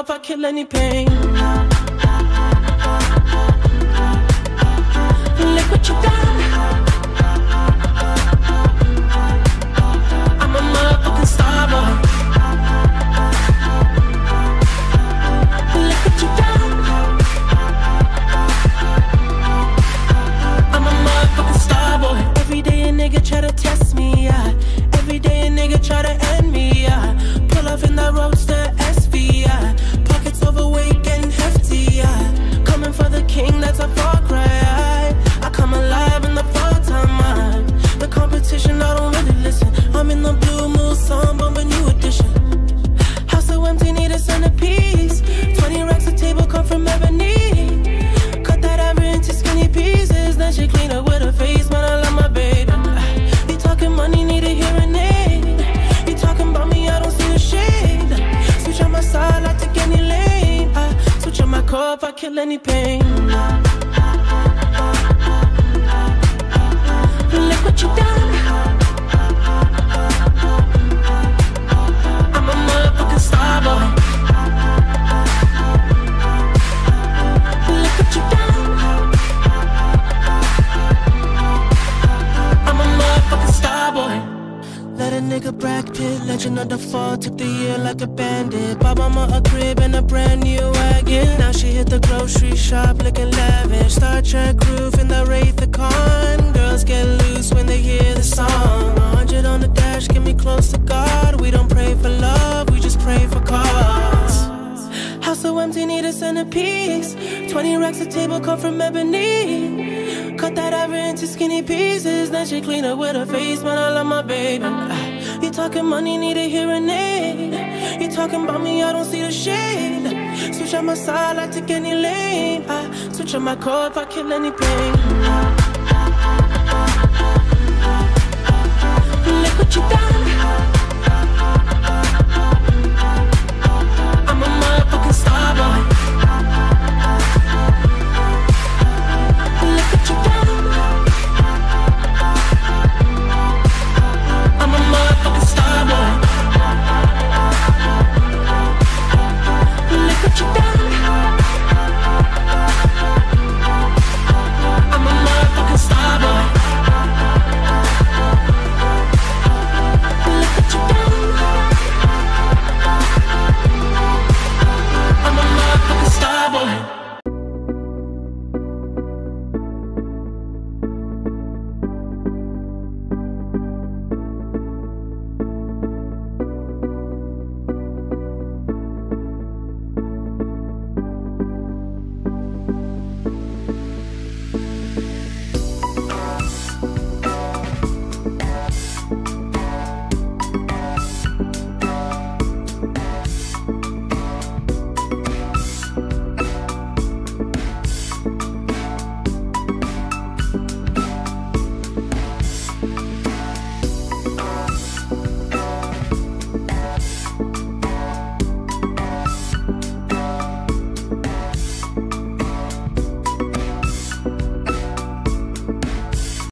if I kill any pain. Kill any pain. Look what you done. I'm a motherfucking star boy. Look what you done. I'm a motherfucking star boy. Let a nigga Brad Pitt, legend of the fall, took the year like a bandit. Bought mama a crib and a brand new grocery shop looking lavish. Star Trek roof in the Wraith the Con. Girls get loose when they hear the song. 100 on the dash, get me close to God. We don't pray for love, we just pray for cause. House so empty, need a centerpiece. 20 racks a table come from ebony. Cut that ever into skinny pieces. Then she clean up with her face, man. I love my baby. You talking money, need a hearing aid. You talking about me, I don't see the shade. Switch on my side, I take any lane. I ah, switch on my code, I kill anything. Ah, ah, Look what you done.